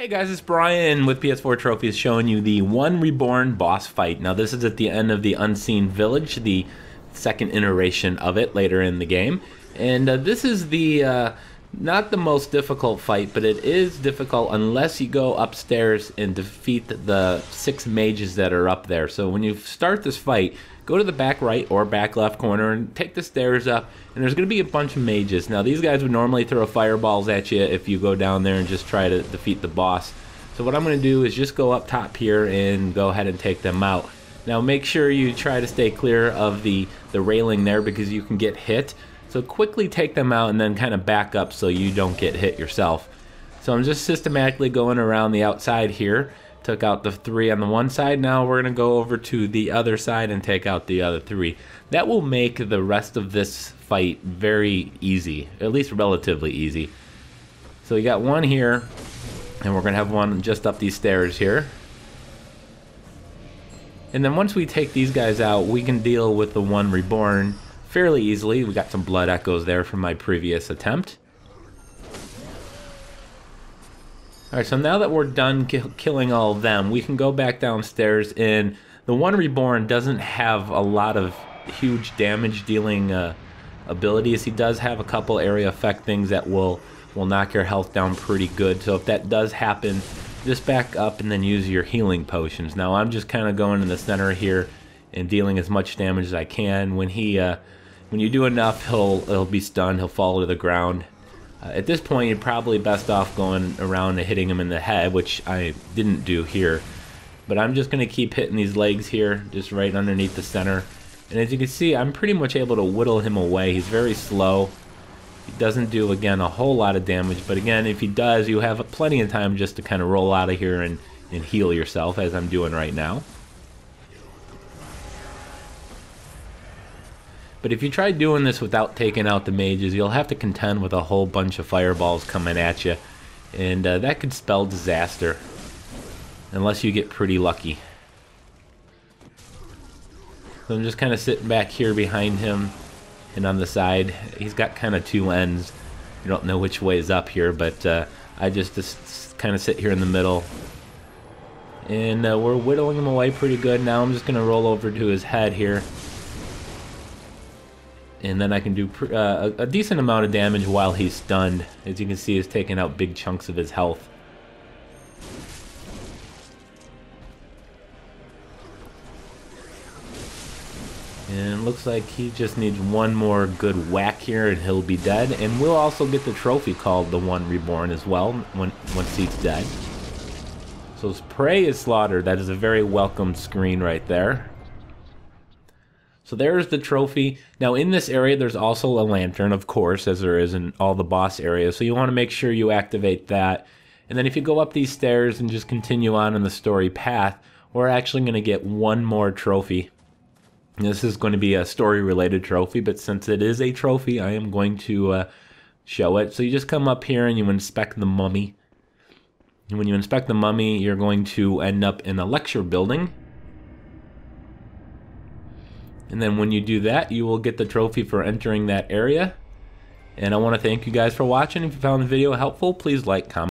Hey guys, it's Brian with PS4 Trophies showing you the One Reborn boss fight. Now this is at the end of the Unseen Village, the second iteration of it later in the game. And uh, this is the, uh, not the most difficult fight, but it is difficult unless you go upstairs and defeat the six mages that are up there. So when you start this fight, go to the back right or back left corner and take the stairs up and there's going to be a bunch of mages. Now these guys would normally throw fireballs at you if you go down there and just try to defeat the boss. So what I'm going to do is just go up top here and go ahead and take them out. Now make sure you try to stay clear of the the railing there because you can get hit so quickly take them out and then kind of back up so you don't get hit yourself so I'm just systematically going around the outside here took out the three on the one side. Now we're going to go over to the other side and take out the other three. That will make the rest of this fight very easy, at least relatively easy. So we got one here, and we're going to have one just up these stairs here. And then once we take these guys out, we can deal with the one reborn fairly easily. We got some blood echoes there from my previous attempt. Alright, so now that we're done ki killing all of them, we can go back downstairs and the one reborn doesn't have a lot of huge damage dealing uh, abilities. He does have a couple area effect things that will will knock your health down pretty good. So if that does happen, just back up and then use your healing potions. Now I'm just kind of going in the center here and dealing as much damage as I can. When he uh, when you do enough, he'll he'll be stunned. He'll fall to the ground. Uh, at this point, you're probably best off going around and hitting him in the head, which I didn't do here. But I'm just going to keep hitting these legs here, just right underneath the center. And as you can see, I'm pretty much able to whittle him away. He's very slow. He doesn't do, again, a whole lot of damage. But again, if he does, you have plenty of time just to kind of roll out of here and, and heal yourself, as I'm doing right now. But if you try doing this without taking out the mages, you'll have to contend with a whole bunch of fireballs coming at you. And uh, that could spell disaster. Unless you get pretty lucky. So I'm just kind of sitting back here behind him and on the side. He's got kind of two ends. You don't know which way is up here, but uh, I just, just kind of sit here in the middle. And uh, we're whittling him away pretty good. Now I'm just going to roll over to his head here and then I can do uh, a, decent amount of damage while he's stunned. As you can see, he's taking out big chunks of his health. And looks like he just needs one more good whack here and he'll be dead. And we'll also get the trophy called the One Reborn as well when, once he's dead. So his prey is slaughtered. That is a very welcome screen right there. So there's the trophy. Now in this area, there's also a lantern, of course, as there is in all the boss areas. So you want to make sure you activate that. And then if you go up these stairs and just continue on in the story path, we're actually going to get one more trophy. This is going to be a story related trophy, but since it is a trophy, I am going to uh, show it. So you just come up here and you inspect the mummy. And when you inspect the mummy, you're going to end up in a lecture building. And then when you do that, you will get the trophy for entering that area. And I want to thank you guys for watching. If you found the video helpful, please like, comment.